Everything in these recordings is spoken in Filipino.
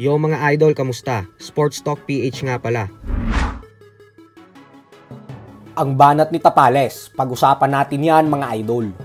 Yo mga idol, kamusta? Sports Talk PH nga pala. Ang banat ni Tapales, pag-usapan natin yan mga idol.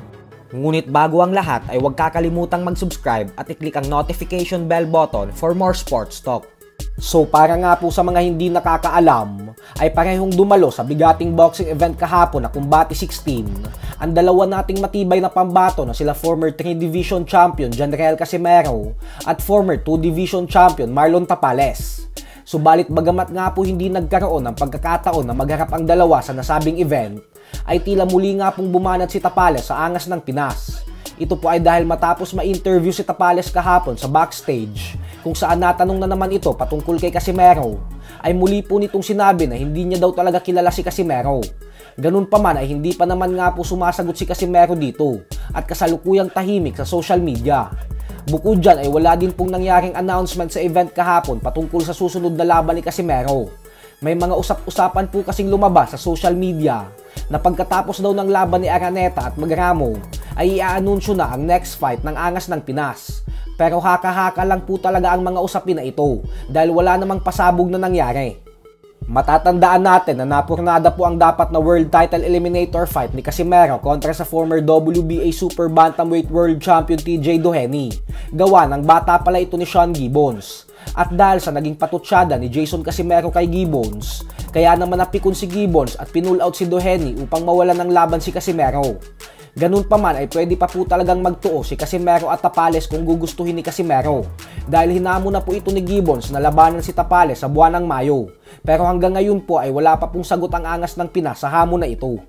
Ngunit bago ang lahat ay huwag kakalimutang mag-subscribe at i-click ang notification bell button for more sports talk. So para nga po sa mga hindi nakakaalam, ay parehong dumalo sa bigating boxing event kahapon na Kumbati 16, ang dalawa nating matibay na pambato na sila former 3 Division Champion Janrael Casimero at former 2 Division Champion Marlon Tapales. Subalit bagamat nga po hindi nagkaroon ng pagkakataon na magharap ang dalawa sa nasabing event, ay tila muli nga pong bumanat si Tapales sa angas ng Pinas. Ito po ay dahil matapos ma-interview si Tapales kahapon sa backstage kung saan natanong na naman ito patungkol kay Casimero, ay muli po nitong sinabi na hindi niya daw talaga kilala si Casimero. Ganun pa man ay hindi pa naman nga po sumasagot si Casimero dito at kasalukuyang tahimik sa social media. Bukod dyan ay wala din pong nangyaring announcement sa event kahapon patungkol sa susunod na laban ni Casimero. May mga usap-usapan po kasing lumabas sa social media na pagkatapos daw ng laban ni Araneta at Magramo ay iaanunsyo na ang next fight ng Angas ng Pinas pero haka-haka lang po talaga ang mga usapin na ito dahil wala namang pasabog na nangyari. Matatandaan natin na napurnada po ang dapat na world title eliminator fight ni Casimero kontra sa former WBA Super Bantamweight World Champion TJ Doheny. Gawa ng bata pala ito ni Sean Gibbons. At dahil sa naging patutsyada ni Jason Casimero kay Gibbons, kaya naman napikon si Gibbons at pinull out si Doheny upang mawalan ng laban si Casimero. Ganun pa man ay pwede pa po talagang magtuo si Casimero at Tapales kung gugustuhin ni Casimero. Dahil hinamo na po ito ni Gibbons na labanan si Tapales sa buwan ng Mayo. Pero hanggang ngayon po ay wala pa pong sagot ang angas ng Pinas sa hamon na ito.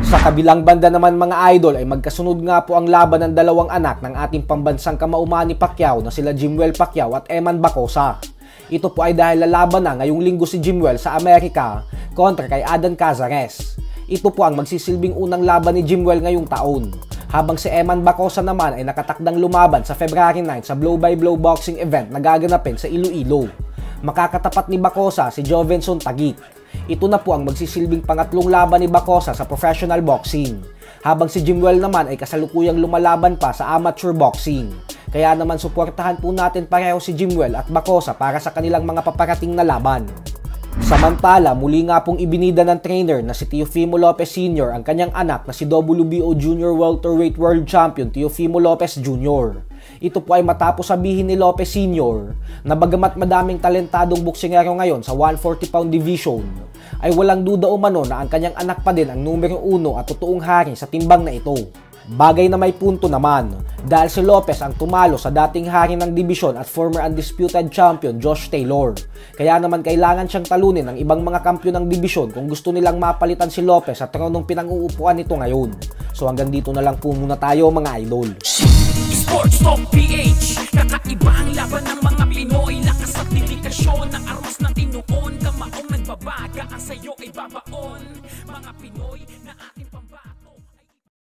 Sa kabilang banda naman mga idol ay magkasunod nga po ang laban ng dalawang anak ng ating pambansang kamaumani Pacquiao na sila Jimwell Pacquiao at Eman Bacosa. Ito po ay dahil lalaban na ngayong linggo si Jimwell sa Amerika kontra kay Adan Cazares. Ito po ang magsisilbing unang laban ni Jimwell ngayong taon. Habang si Eman Bacosa naman ay nakatakdang lumaban sa February 9 sa blow-by-blow boxing event na gaganapin sa Iloilo. Makakatapat ni Bacosa si Jovenson Tagik. Ito na po ang magsisilbing pangatlong laban ni Bacosa sa professional boxing. Habang si Jimwell naman ay kasalukuyang lumalaban pa sa amateur boxing. Kaya naman suportahan po natin pareho si Jimwell at Bacosa para sa kanilang mga paparating na laban. Samantala, muli nga pong ibinida ng trainer na si Teofimo Lopez Sr. ang kanyang anak na si WBO Junior Welterweight World Champion Teofimo Lopez Jr. Ito po ay matapos sabihin ni Lopez Sr. na bagamat madaming talentadong boksingero ngayon sa 140 pound division, ay walang duda umano na ang kanyang anak pa din ang numero 1 at totoong hari sa timbang na ito. Bagay na may punto naman dahil si Lopez ang tumalo sa dating hari ng dibisyon at former undisputed champion Josh Taylor. Kaya naman kailangan siyang talunin ng ibang mga kampyon ng dibisyon kung gusto nilang mapalitan si Lopez sa tronong pinang-uupuan nito ngayon. So hanggang dito na lang po muna tayo mga idol. Sports Talk PH Kakaiba ang laban ng mga Pinoy Lakas at dedikasyon ng aros ng tinuon sayo ay babaon. Mga Pinoy